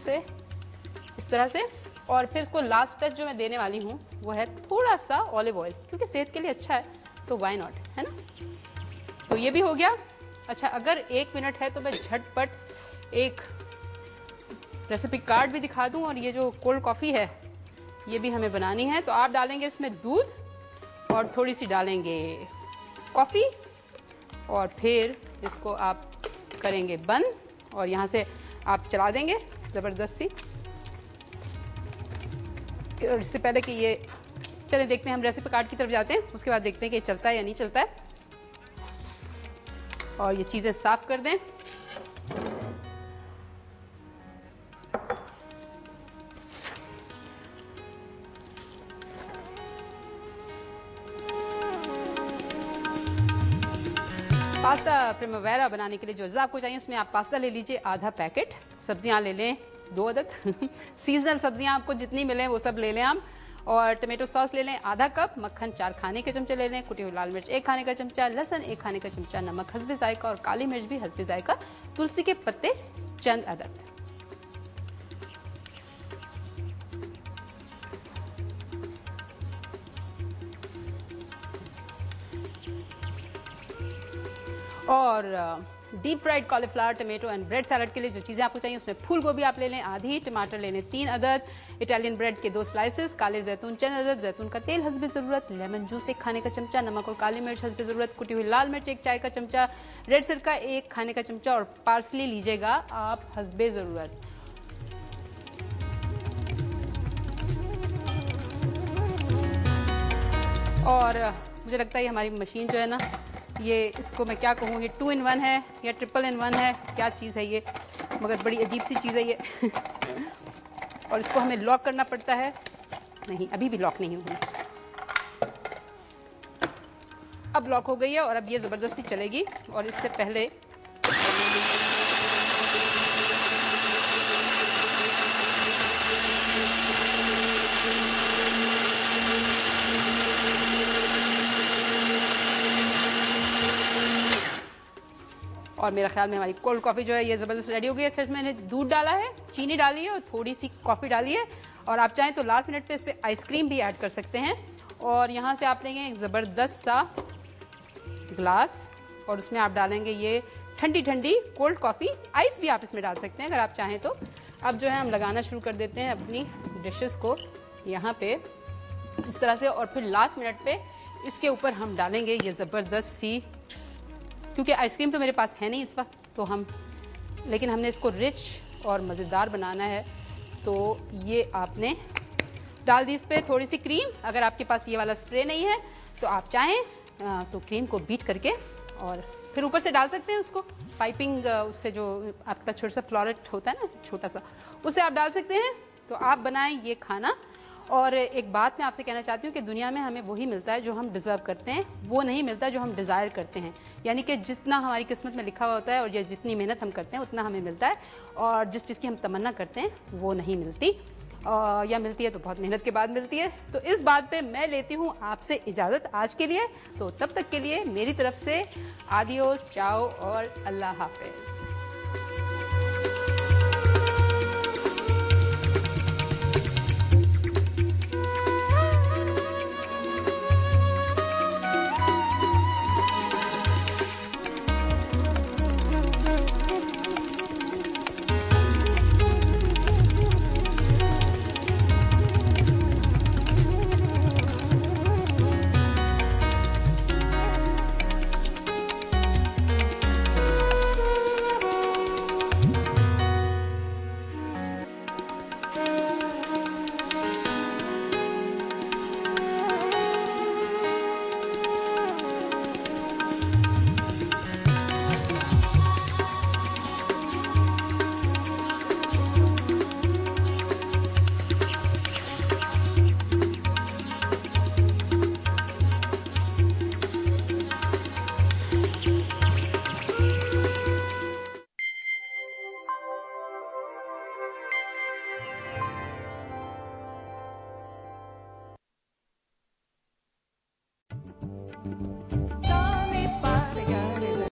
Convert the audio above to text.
से, इस तरह से। और फिर इसको लास्ट टच जो मैं देने वाली हूँ, वो है थोड़ा सा ऑलिव ऑयल क्योंकि सेहत के लिए अच्छा है तो वाई नॉट है ना? तो ये भी हो गया। अच्छा अगर एक मिनट है तो मैं झटपट एक रेसिपी कार्ड भी दिखा दूँ, और ये जो कोल्ड कॉफ़ी है, ये भी हमें बनानी है। तो आप डालेंगे इसमें दूध, और थोड़ी सी डालेंगे कॉफ़ी और फिर इसको आप करेंगे बंद, और यहाँ से आप चला देंगे, ज़बरदस्ती। और इससे पहले कि ये चले देखते हैं, हम रेसिपी कार्ड की तरफ़ जाते हैं, उसके बाद देखते हैं कि ये चलता है या नहीं चलता है। और ये चीज़ें साफ़ कर दें। पास्ता प्रिमोवेरा बनाने के लिए जो अज़ा आपको चाहिए, उसमें आप पास्ता ले लीजिए, आधा पैकेट। सब्ज़ियाँ ले लें, दो अदद। सीजनल सब्ज़ियाँ आपको जितनी मिलें, वो सब ले लें आप। और टमाटो सॉस ले लें, आधा कप मक्खन चार खाने के चमचे ले लें, कुटी हुई लाल मिर्च एक खाने का चमचा, लहसन एक खाने का चमचा, नमक हसबे जायका और काली मिर्च भी हसबे जायका, तुलसी के पत्ते चंद अदद। और deep fried cauliflower tomato and bread salad के लिए जो चीज़ें आपको चाहिए, उसमें फूल गोभी आप ले लें, आधी, टमाटर ले लें तीन अदद इटालियन ब्रेड के दो स्लाइसेस काले जैतून, चंद अदद, जैतून का तेल, हसबे ज़रूरत लेमन जूस एक खाने का चमचा, नमक और काली मिर्च हसबे ज़रूरत, कुटी हुई लाल मिर्च एक चाय का चमचा रेड सिरका एक खाने का चमचा और पार्सली लीजिएगा आप, हसबे ज़रूरत। और मुझे लगता है हमारी मशीन जो है ना ये इसको मैं क्या कहूँ, ये टू इन वन है, या ट्रिपल इन वन है, क्या चीज़ है ये? मगर बड़ी अजीब सी चीज़ है ये। और इसको हमें लॉक करना पड़ता है। नहीं, अभी भी लॉक नहीं हुई। अब लॉक हो गई है और अब ये ज़बरदस्ती चलेगी। और इससे पहले और मेरा ख्याल में हमारी कोल्ड कॉफ़ी जो है, ये ज़बरदस्त रेडी हो गई है। इसमें मैंने दूध डाला है, चीनी डाली है और थोड़ी सी कॉफ़ी डाली है। और आप चाहें तो लास्ट मिनट पे इस पर आइसक्रीम भी ऐड कर सकते हैं। और यहाँ से आप लेंगे एक ज़बरदस्त सा ग्लास और उसमें आप डालेंगे ये ठंडी ठंडी कोल्ड कॉफ़ी आइस भी आप इसमें डाल सकते हैं, अगर आप चाहें तो। अब जो है, हम लगाना शुरू कर देते हैं अपनी डिशेस को यहाँ पे इस तरह से। और फिर लास्ट मिनट पे इसके ऊपर हम डालेंगे ये ज़बरदस्त सी क्योंकि आइसक्रीम तो मेरे पास है नहीं इस वक्त तो हम, लेकिन हमने इसको रिच और मज़ेदार बनाना है। तो ये आपने डाल दी इस पर थोड़ी सी क्रीम अगर आपके पास ये वाला स्प्रे नहीं है तो आप चाहें तो क्रीम को बीट करके और फिर ऊपर से डाल सकते हैं उसको। पाइपिंग उससे जो आपका छोटा सा फ्लोरेट होता है ना, छोटा सा उससे आप डाल सकते हैं। तो आप बनाएँ ये खाना। और एक बात मैं आपसे कहना चाहती हूँ कि दुनिया में हमें वही मिलता है जो हम डिज़र्व करते हैं, वो नहीं मिलता जो हम डिज़ायर करते हैं। यानी कि जितना हमारी किस्मत में लिखा हुआ होता है और या जितनी मेहनत हम करते हैं, उतना हमें मिलता है और जिस चीज़ की हम तमन्ना करते हैं, वो नहीं मिलती। या मिलती है तो बहुत मेहनत के बाद मिलती है। तो इस बात पे मैं लेती हूँ आपसे इजाज़त आज के लिए। तो तब तक के लिए मेरी तरफ़ से आदियोस, चाओ और अल्लाह हाफिज़।